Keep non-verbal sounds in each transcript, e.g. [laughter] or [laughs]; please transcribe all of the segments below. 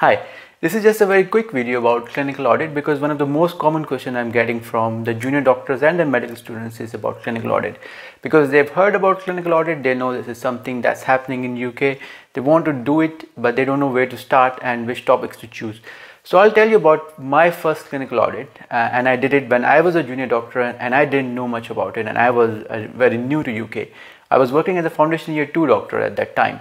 Hi, this is just a very quick video about clinical audit because one of the most common questions I'm getting from the junior doctors and the medical students is about clinical audit. Because they've heard about clinical audit, they know this is something that's happening in UK. They want to do it, but they don't know where to start and which topics to choose. So I'll tell you about my first clinical audit uh, and I did it when I was a junior doctor and I didn't know much about it and I was uh, very new to UK. I was working as a foundation year 2 doctor at that time.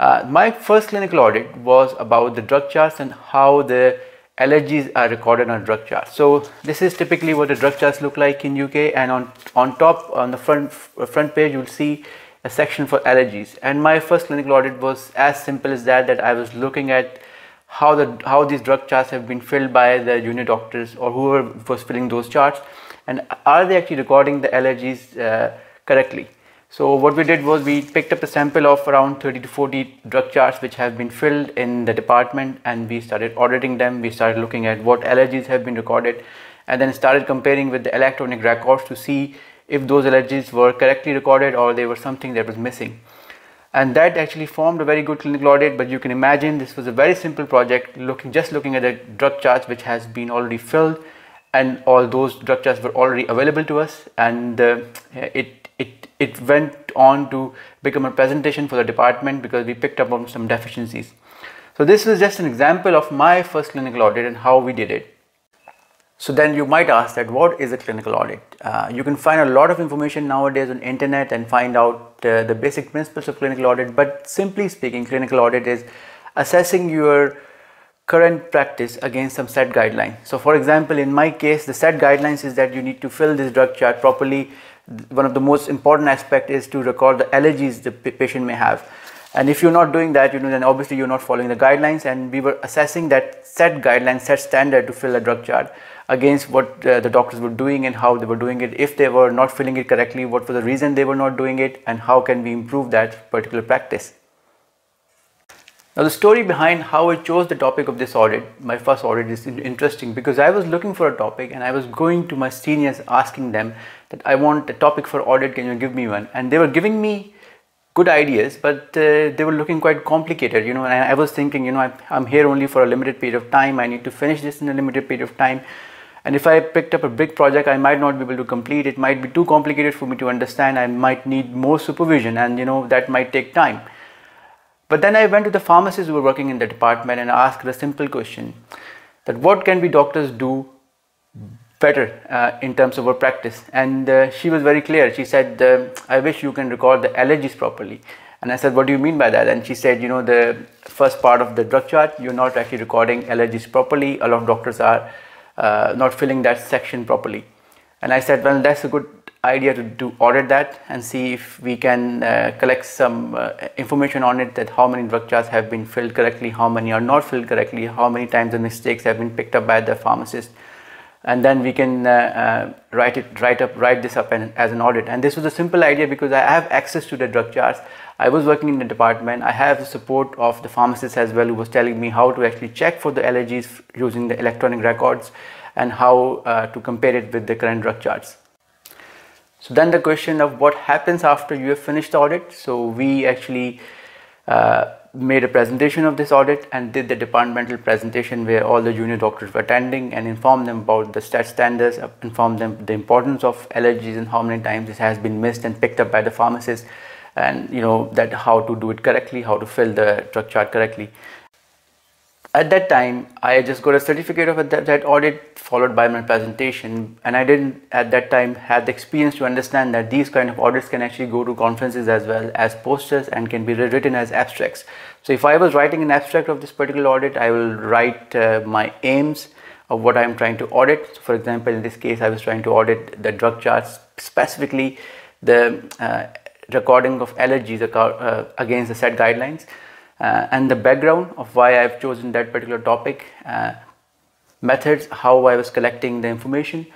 Uh, my first clinical audit was about the drug charts and how the allergies are recorded on drug charts. So this is typically what the drug charts look like in UK and on, on top on the front, front page you'll see a section for allergies and my first clinical audit was as simple as that that I was looking at how the how these drug charts have been filled by the junior doctors or whoever was filling those charts and are they actually recording the allergies uh, correctly so what we did was we picked up a sample of around 30 to 40 drug charts which have been filled in the department and we started auditing them. We started looking at what allergies have been recorded and then started comparing with the electronic records to see if those allergies were correctly recorded or they were something that was missing. And that actually formed a very good clinical audit but you can imagine this was a very simple project looking just looking at the drug charts which has been already filled and all those drug charts were already available to us and uh, it it it went on to become a presentation for the department because we picked up on some deficiencies so this was just an example of my first clinical audit and how we did it so then you might ask that what is a clinical audit? Uh, you can find a lot of information nowadays on internet and find out uh, the basic principles of clinical audit. But simply speaking, clinical audit is assessing your current practice against some set guidelines. So for example, in my case, the set guidelines is that you need to fill this drug chart properly. One of the most important aspect is to record the allergies the patient may have. And if you're not doing that, you know, then obviously you're not following the guidelines. And we were assessing that set guideline set standard to fill a drug chart against what uh, the doctors were doing and how they were doing it. If they were not filling it correctly, what was the reason they were not doing it and how can we improve that particular practice. Now the story behind how I chose the topic of this audit, my first audit is interesting because I was looking for a topic and I was going to my seniors asking them that I want a topic for audit, can you give me one? And they were giving me good ideas, but uh, they were looking quite complicated, you know, and I was thinking, you know, I, I'm here only for a limited period of time, I need to finish this in a limited period of time. And if I picked up a big project I might not be able to complete. It might be too complicated for me to understand. I might need more supervision and you know that might take time but then I went to the pharmacists who were working in the department and asked a simple question that what can we doctors do better uh, in terms of our practice? And uh, she was very clear. She said uh, I wish you can record the allergies properly. And I said what do you mean by that? And she said you know the first part of the drug chart you're not actually recording allergies properly. A lot of doctors are uh, not filling that section properly. And I said, well, that's a good idea to, to audit that and see if we can uh, collect some uh, information on it that how many drug charts have been filled correctly, how many are not filled correctly, how many times the mistakes have been picked up by the pharmacist. And then we can uh, uh, write it write up write this up and, as an audit. And this was a simple idea because i have access to the drug charts i was working in the department. I have the support of the pharmacist as well who was telling me how to actually check for the allergies using the electronic records and how uh, to compare it with the current drug charts so then the question of what happens after you have finished the audit. So we actually uh, made a presentation of this audit and did the departmental presentation where all the junior doctors were attending and informed them about the stat standards, informed them the importance of allergies and how many times this has been missed and picked up by the pharmacist and you know that how to do it correctly, how to fill the drug chart correctly at that time i just got a certificate of that, that, audit followed by my presentation and i didn't at that time have the experience to understand that these kind of audits can actually go to conferences as well as posters and can be rewritten as abstracts. So if i was writing an abstract of this particular audit i will write uh, my aims of what i'm trying to audit. So for example in this case i was trying to audit the drug charts specifically the uh, recording of allergies uh, against the set guidelines and the background of why I've chosen that particular topic, uh, methods, how I was collecting the information,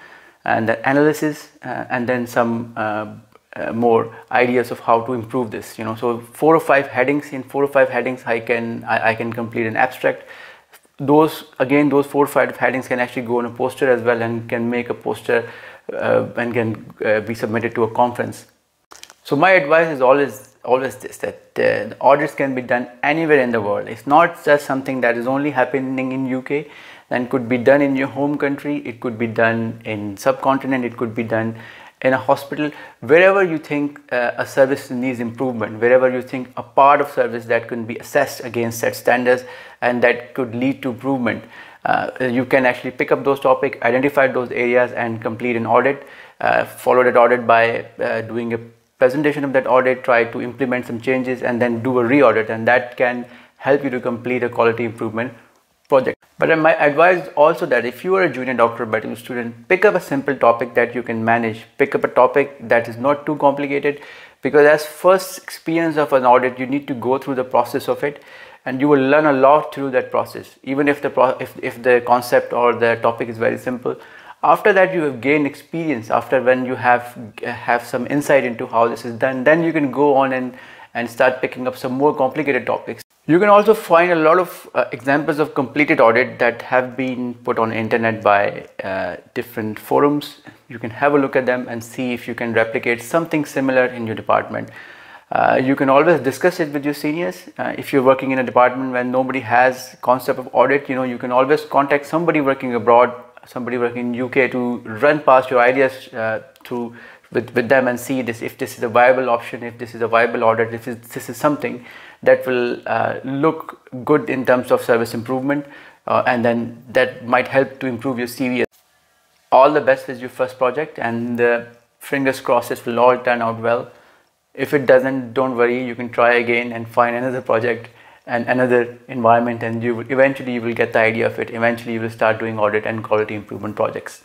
and the analysis, uh, and then some uh, uh, more ideas of how to improve this. You know, so four or five headings. In four or five headings, I can I, I can complete an abstract. Those again, those four or five headings can actually go on a poster as well, and can make a poster uh, and can be submitted to a conference. So my advice is always always this that the audits can be done anywhere in the world. It's not just something that is only happening in UK and could be done in your home country. It could be done in subcontinent. It could be done in a hospital wherever you think uh, a service needs improvement wherever you think a part of service that can be assessed against set standards and that could lead to improvement uh, you can actually pick up those topics identify those areas and complete an audit uh, follow that audit by uh, doing a presentation of that audit try to implement some changes and then do a re-audit and that can help you to complete a quality improvement project. But my advice also that if you are a junior doctor medical student, pick up a simple topic that you can manage. Pick up a topic that is not too complicated because as first experience of an audit, you need to go through the process of it and you will learn a lot through that process. Even if the, if, if the concept or the topic is very simple, after that you have gained experience after when you have have some insight into how this is done then you can go on and and start picking up some more complicated topics you can also find a lot of uh, examples of completed audit that have been put on internet by uh, different forums. You can have a look at them and see if you can replicate something similar in your department. Uh, you can always discuss it with your seniors. Uh, if you're working in a department where nobody has concept of audit, you know, you can always contact somebody working abroad, somebody working in UK to run past your ideas uh, with, with them and see this if this is a viable option, if this is a viable audit, if this is, this is something that will uh, look good in terms of service improvement uh, and then that might help to improve your CV. All the best with your first project and uh, fingers crossed it will all turn out well. If it doesn't, don't worry, you can try again and find another [laughs] project and another environment and you eventually you will get the idea of it. Eventually you will start doing audit and quality improvement projects.